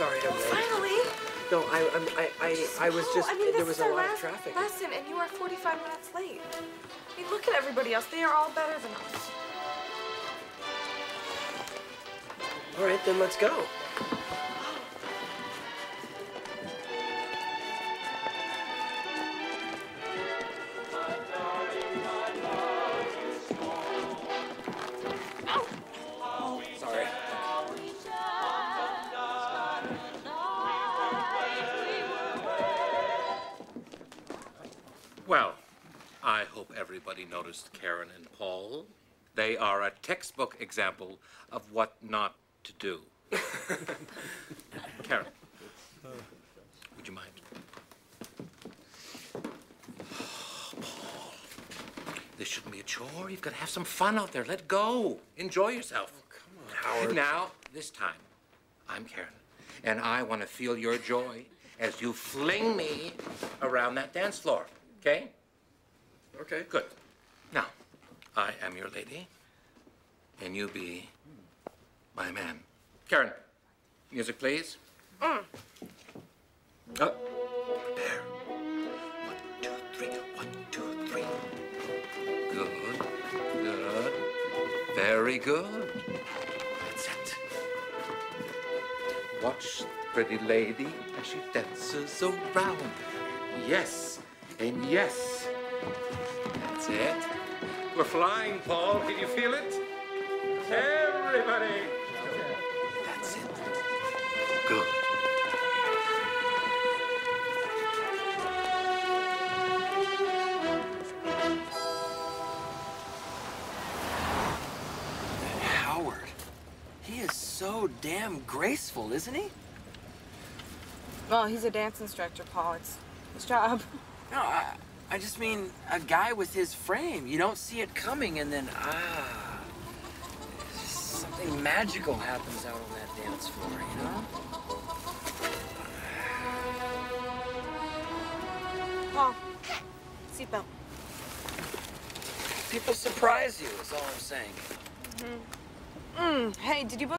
sorry. Finally. No, I, I'm, I, I, I was just, I mean, there was a lot of traffic. lesson, and you are 45 minutes late. I mean, look at everybody else. They are all better than us. All right, then let's go. Well, I hope everybody noticed Karen and Paul. They are a textbook example of what not to do. Karen, would you mind? Paul, this shouldn't be a chore. You've got to have some fun out there. Let go. Enjoy yourself. Oh, come on, Howard. Now, this time, I'm Karen, and I want to feel your joy as you fling me around that dance floor. Okay? Okay. Good. Now, I am your lady, and you be my man. Karen, music, please. Mm. Oh, prepare. One, two, three. One, two, three. Good. Good. Very good. That's it. Watch the pretty lady as she dances around. Yes, and yes. That's it. We're flying, Paul. Can you feel it? Everybody. That's it. Good. Howard. He is so damn graceful, isn't he? Well, he's a dance instructor, Paul. It's his job. No, I, I just mean a guy with his frame. You don't see it coming, and then ah, something magical happens out on that dance floor. You know? Paul, seatbelt. People surprise you. Is all I'm saying. Mm. Hey, did you book?